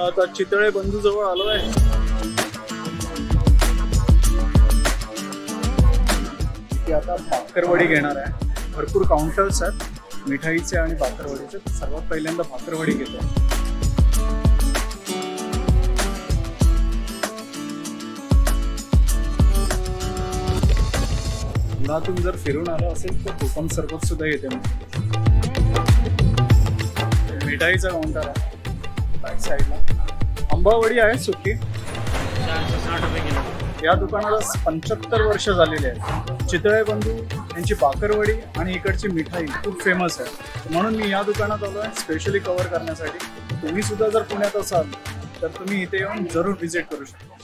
आता चितळे बंधू जवळ आलो आहे. आता भाकरवडी घेणार आहे. भरपूर काउंटर्स आहेत. मिठाईचे आणि भाकरवडीचे. सर्वात पहिल्यांदा भाकरवडी घेतो. पुण्यातून जर फिरून आलं असेल तर कोकम सरबत सुद्धा येते. मग मिठाईचा काउंटर आहे. बॅक साईडला आंबावडी आहे सुकी. या दुकानाला पंच्याहत्तर वर्ष झालेली आहेत चितळे बंधू यांची बाकरवडी आणि इकडची मिठाई खूप फेमस आहे. म्हणून मी या दुकानात आलो आहे स्पेशली कव्हर करण्यासाठी. तुम्ही सुद्धा जर पुण्यात असाल तर तुम्ही इथे येऊन जरूर व्हिजिट करू शकता.